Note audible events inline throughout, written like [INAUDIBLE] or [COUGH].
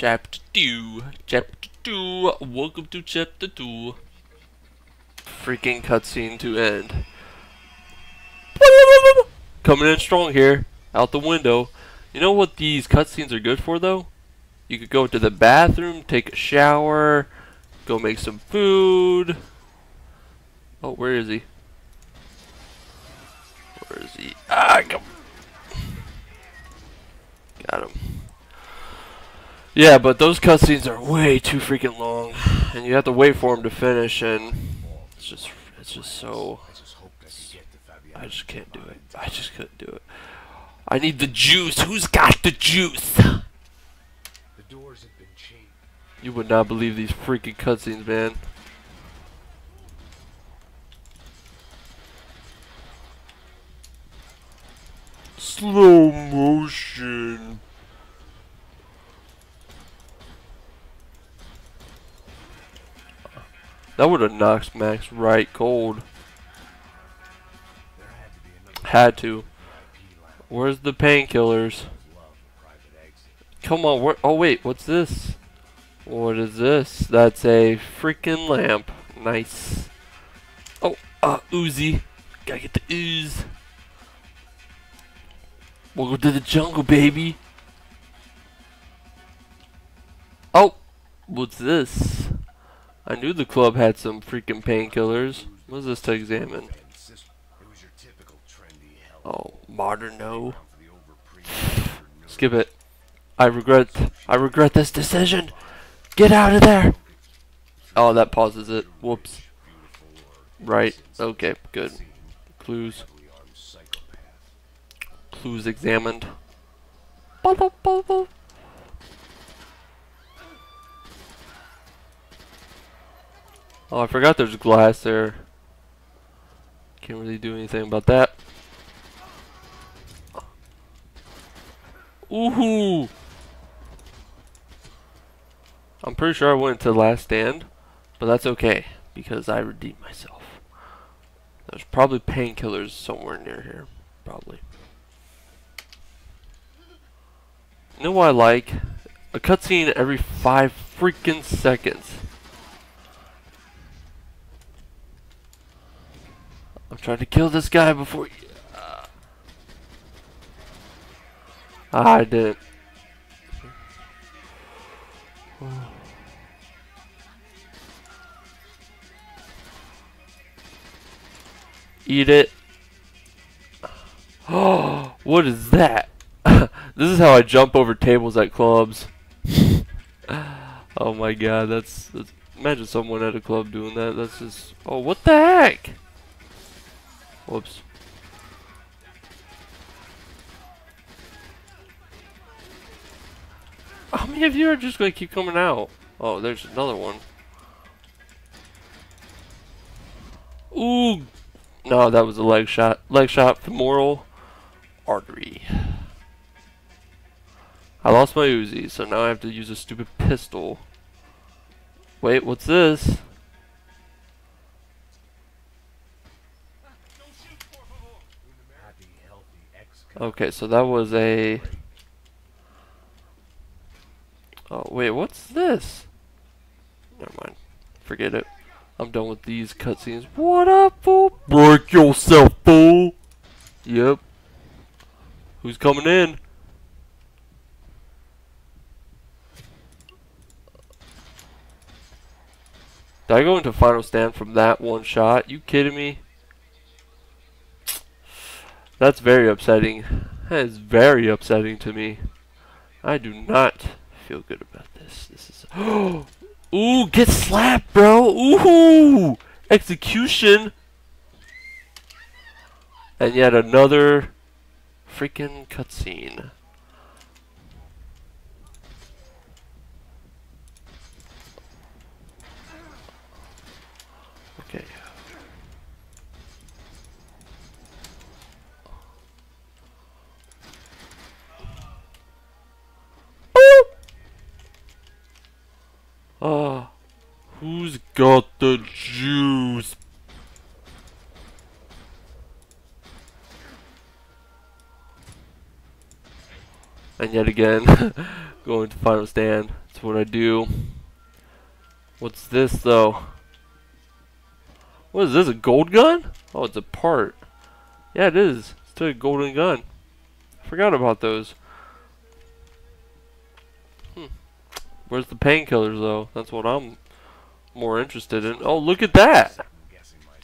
Chapter 2. Chapter 2. Welcome to Chapter 2. Freaking cutscene to end. Coming in strong here. Out the window. You know what these cutscenes are good for though? You could go to the bathroom, take a shower, go make some food. Oh, where is he? Where is he? Ah, come. Got him. Yeah, but those cutscenes are way too freaking long, and you have to wait for them to finish, and it's just, it's just so. I just can't do it. I just couldn't do it. I need the juice. Who's got the juice? The doors have been chained. You would not believe these freaking cutscenes, man. Slow motion. That would have knocked Max right cold. Had to. Where's the painkillers? Come on, where? Oh wait, what's this? What is this? That's a freaking lamp. Nice. Oh, uh, Uzi. Gotta get the ooze. Welcome to the jungle, baby. Oh, what's this? I knew the club had some freaking painkillers. What's this to examine? Oh, modern no. Skip it. I regret. I regret this decision. Get out of there. Oh, that pauses it. Whoops. Right. Okay. Good. Clues. Clues examined. Oh, I forgot there's glass there. Can't really do anything about that. Ooh. I'm pretty sure I went to the Last Stand, but that's okay because I redeemed myself. There's probably painkillers somewhere near here, probably. You know what I like? A cutscene every five freaking seconds. I'm trying to kill this guy before. You, uh, ah, I didn't. Eat it. Oh, [GASPS] what is that? [LAUGHS] this is how I jump over tables at clubs. [LAUGHS] oh my god, that's, that's imagine someone at a club doing that. That's just oh, what the heck? Whoops. How many of you are just gonna keep coming out? Oh, there's another one. Ooh, no, that was a leg shot. Leg shot, femoral artery. I lost my Uzi, so now I have to use a stupid pistol. Wait, what's this? Okay, so that was a... Oh, wait, what's this? Never mind. Forget it. I'm done with these cutscenes. What up, fool? Break yourself, fool! Yep. Who's coming in? Did I go into Final Stand from that one shot? You kidding me? That's very upsetting. That is very upsetting to me. I do not feel good about this. This is. [GASPS] Ooh, get slapped, bro. Ooh, execution. And yet another freaking cutscene. Okay. Got the juice? And yet again, [LAUGHS] going to final stand. That's what I do. What's this though? What is this? A gold gun? Oh, it's a part. Yeah, it is. It's still a golden gun. I forgot about those. Hmm. Where's the painkillers though? That's what I'm more interested in. Oh, look at that!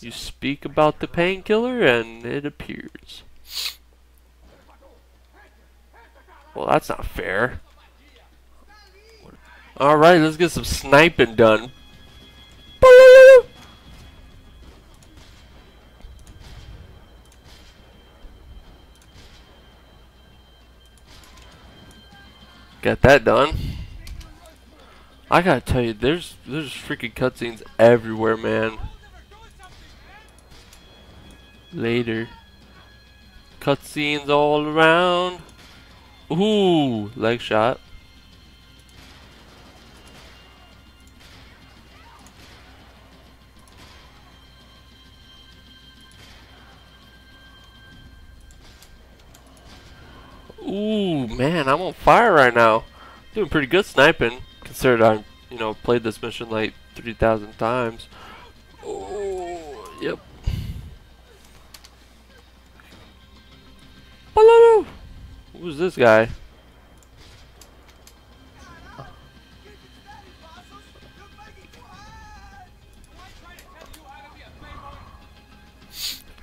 You speak about the painkiller and it appears. Well, that's not fair. Alright, let's get some sniping done. Got that done. I gotta tell you, there's there's freaking cutscenes everywhere, man. Later. Cutscenes all around. Ooh, leg shot. Ooh, man, I'm on fire right now. Doing pretty good sniping, considering I, you know, played this mission like 3,000 times. Oh, yep. Who's this guy?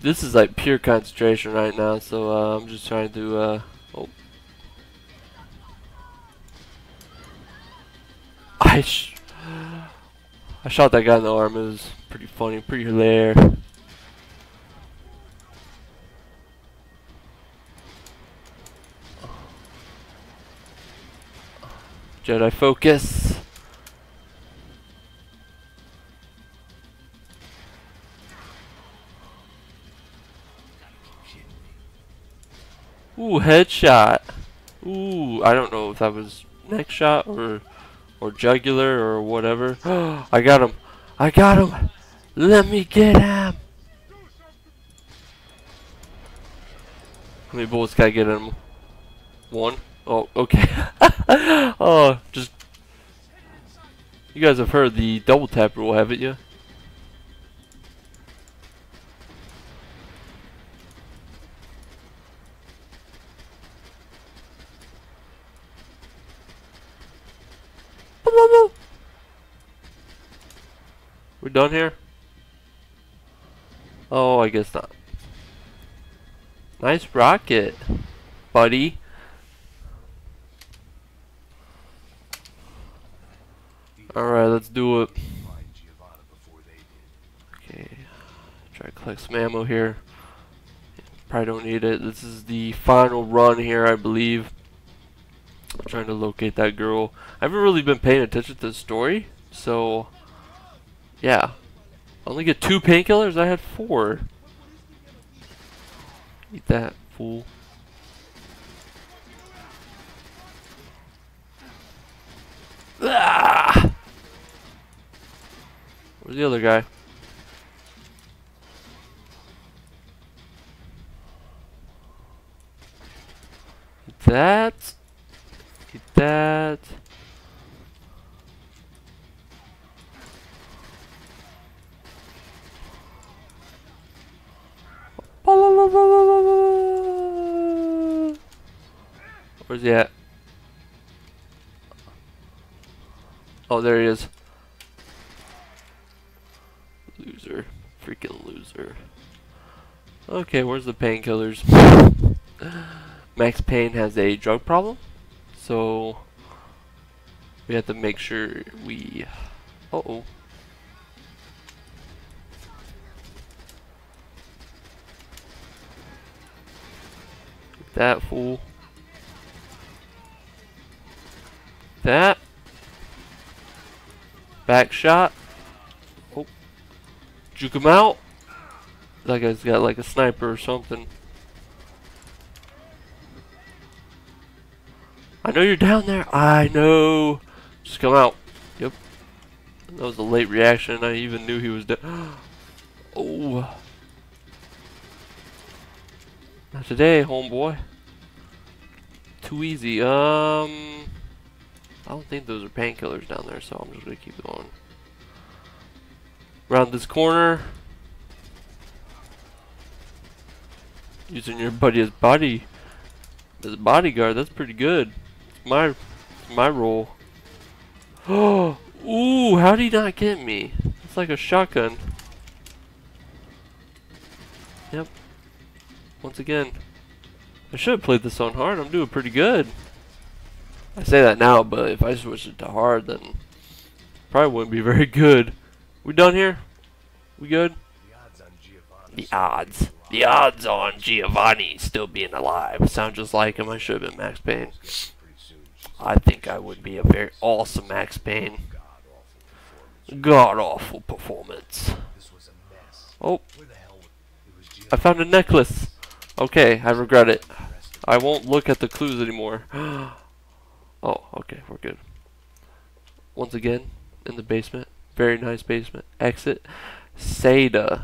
This is like pure concentration right now, so uh, I'm just trying to. Uh, I sh I shot that guy in the arm. It was pretty funny, pretty hilarious. Jedi focus. Ooh, headshot. Ooh, I don't know if that was neck shot or or jugular or whatever. [GASPS] I got him. I got him. Let me get him. How many bullets can I get him? One. Oh, okay. [LAUGHS] oh, just. You guys have heard the double tap rule, haven't you? We're done here? Oh, I guess not. Nice rocket, buddy. Alright, let's do it. Okay, try to collect some ammo here. Probably don't need it. This is the final run here, I believe. I'm trying to locate that girl. I haven't really been paying attention to the story, so yeah. I only get two painkillers. I had four. Eat that, fool. Ah! Where's the other guy? Get that. Get that. Where's he at? Oh, there he is. Loser. Freaking loser. Okay, where's the painkillers? [SIGHS] Max Payne has a drug problem, so we have to make sure we. Uh oh. That fool. That. Back shot. Oh. Juke him out. That guy's got like a sniper or something. I know you're down there. I know. Just come out. Yep. That was a late reaction. I even knew he was dead. [GASPS] oh. Not today, homeboy. Too easy. Um. I don't think those are painkillers down there, so I'm just gonna keep going. Around this corner. Using your buddy as body as a bodyguard, that's pretty good. My my role. Oh, [GASPS] ooh, how did he not get me? It's like a shotgun. Yep. Once again, I should have played this on hard. I'm doing pretty good. I say that now, but if I switch it to hard, then probably wouldn't be very good. We done here? We good? The odds. The odds. On Giovanni still being alive. Sound just like him. I should have been Max Payne. I think I would be a very awesome Max Payne. God awful performance. Oh? I found a necklace. Okay, I regret it. I won't look at the clues anymore. [GASPS] oh, okay, we're good. Once again, in the basement. Very nice basement. Exit. Seda.